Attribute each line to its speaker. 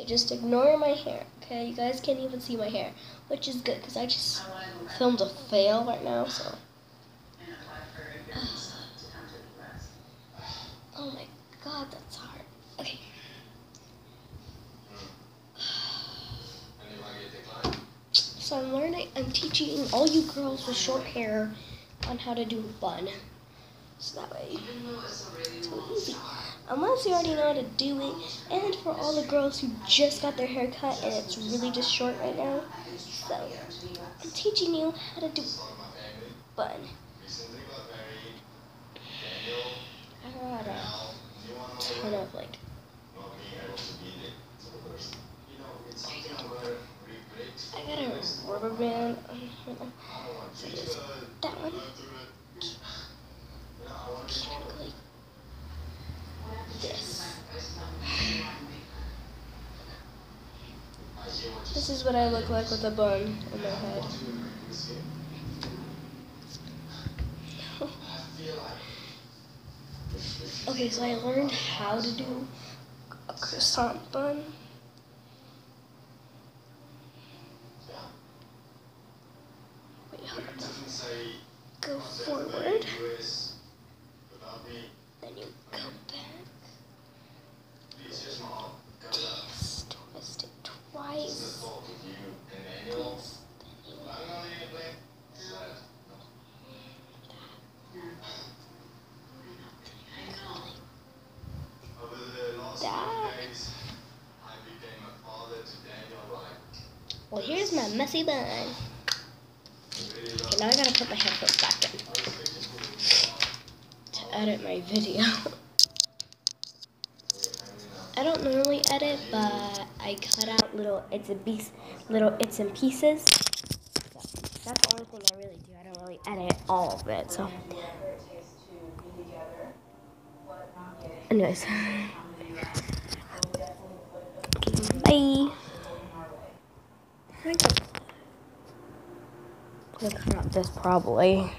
Speaker 1: Okay, just ignore my hair. Okay, you guys can't even see my hair, which is good because I just filmed a fail right now. So. Oh my god, that's hard. Okay. So I'm learning, I'm teaching all you girls with short hair on how to do a bun. So that way, it's easy. Unless you already know how to do it. And for all the girls who just got their hair cut and it's really just short right now. So, I'm teaching you how to do bun. I got a ton of like I got a rubber band. that one. This is what I look like with a bun on my head. okay, so I learned how to do a croissant bun. Go forward. Then you go back. Twist, twist it twice. Twist, then you that. Well, here's my messy bun. Okay, now I gotta put my headphones back in to edit my video. I don't normally edit, but I cut out little it's a piece, little it's in pieces. So that's the only thing I really do. I don't really edit all of it. So, anyways, Gonna cut this probably.